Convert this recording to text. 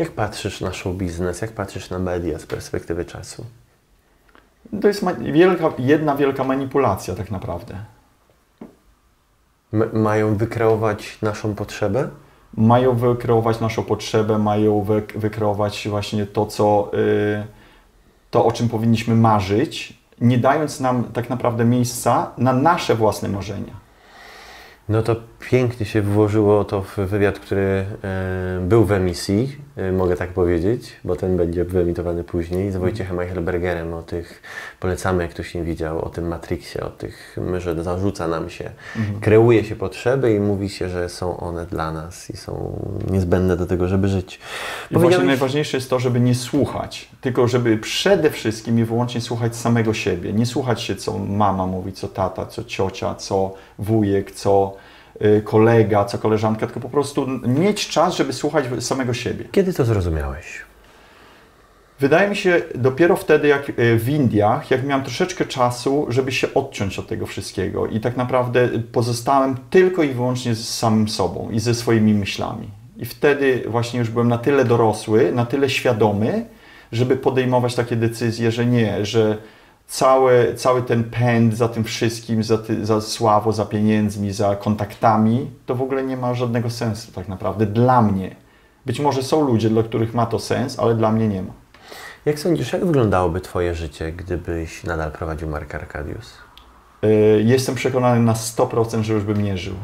Jak patrzysz na show biznes, jak patrzysz na media z perspektywy czasu? To jest wielka, jedna wielka manipulacja tak naprawdę. M- mają wykreować naszą potrzebę? Mają wykreować naszą potrzebę, mają wy, wykreować właśnie to, co, y, to, o czym powinniśmy marzyć, nie dając nam tak naprawdę miejsca na nasze własne marzenia. No to pięknie się włożyło to w wywiad, który e, był w emisji, e, mogę tak powiedzieć, bo ten będzie wyemitowany później, z Wojciechem Eichelbergerem o tych, polecamy jak ktoś nie widział, o tym Matrixie, o tych, że zarzuca nam się, kreuje się potrzeby i mówi się, że są one dla nas i są niezbędne do tego, żeby żyć. I właśnie najważniejsze jest to, żeby nie słuchać, tylko żeby przede wszystkim i wyłącznie słuchać samego siebie. Nie słuchać się, co mama mówi, co tata, co ciocia, co wujek, co kolega, co koleżanka, tylko po prostu mieć czas, żeby słuchać samego siebie. Kiedy to zrozumiałeś? Wydaje mi się dopiero wtedy, jak y, w Indiach, jak miałem troszeczkę czasu, żeby się odciąć od tego wszystkiego i tak naprawdę pozostałem tylko i wyłącznie z samym sobą i ze swoimi myślami. I wtedy właśnie już byłem na tyle dorosły, na tyle świadomy, żeby podejmować takie decyzje, że nie, że cały, cały ten pęd za tym wszystkim, za, ty, za sławą, za pieniędzmi, za kontaktami, to w ogóle nie ma żadnego sensu tak naprawdę dla mnie. Być może są ludzie, dla których ma to sens, ale dla mnie nie ma. Jak sądzisz, jak wyglądałoby Twoje życie, gdybyś nadal prowadził markę Arcadius? Y, Jestem przekonany na 100%, że już bym nie żył.